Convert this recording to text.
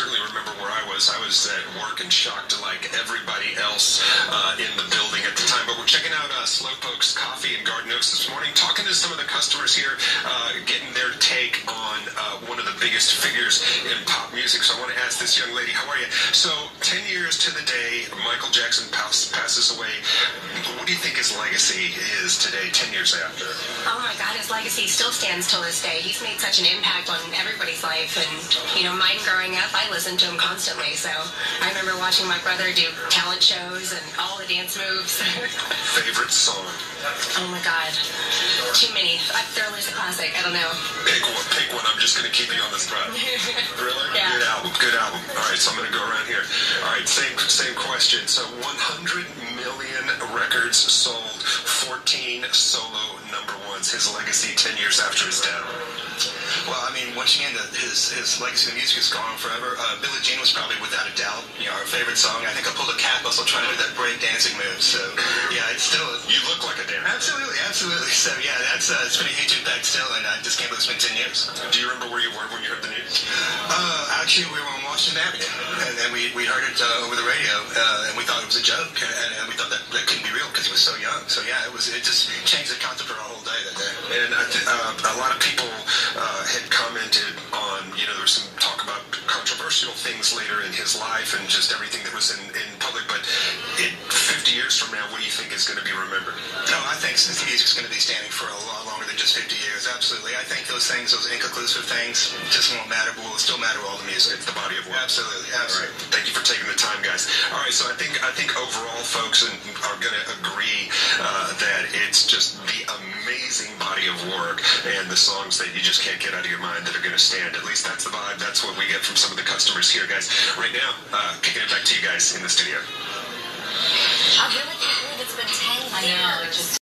certainly remember where I was. I was at work and shocked like everybody else uh, in the building at the time. But we're checking out uh, Slowpoke's Coffee in Garden Oaks this morning, talking to some of the customers here, uh, getting their take biggest figures in pop music. So I want to ask this young lady, how are you? So 10 years to the day Michael Jackson pass, passes away, what do you think his legacy is today, 10 years after? Oh my God, his legacy still stands till this day. He's made such an impact on everybody's life, and you know, mine growing up, I listened to him constantly. So I remember watching my brother do talent shows and all the dance moves. Favorite song? oh my God, too many. I thoroughly is a classic. I don't know. Pick one. Pick one. I'm just going to keep you on the spot. Really? Yeah. Good album. Good album. All right, so I'm going to go around here. All right, same same question. So 100 million records sold, 14 solo number ones. His legacy 10 years after his death. Well, I mean, once again, the, his his legacy of music is gone forever. Uh, Billie Jean was probably, without a doubt, you know, our favorite song. I think I pulled a cat muscle trying to do that break dancing move. So, yeah, it's still. You look like a dancer. Absolutely, absolutely. So, yeah, that's uh, it's been a huge impact still, and I just can't believe it's been 10 years. Do you remember where you were when you heard the news? Uh, actually, we were on Washington Avenue, and, and we, we heard it uh, over the radio, uh, and we thought it was a joke, and, and we thought that, that couldn't be real because he was so young. So, yeah, it was it just changed the concept for our whole day that day. And I th- uh, a lot of people uh, had commented on, you know, there was some talk about controversial things later in his life and just everything that was in, in public. But it, 50 years from now, what do you think is going to? No, I think the music's going to be standing for a lot longer than just 50 years, absolutely. I think those things, those inconclusive things, just won't matter, but will still matter all the music. It's the body of work. Absolutely, All right. absolutely. Thank you for taking the time, guys. All right, so I think I think overall, folks are going to agree uh, that it's just the amazing body of work and the songs that you just can't get out of your mind that are going to stand. At least that's the vibe. That's what we get from some of the customers here, guys. Right now, uh, kicking it back to you guys in the studio.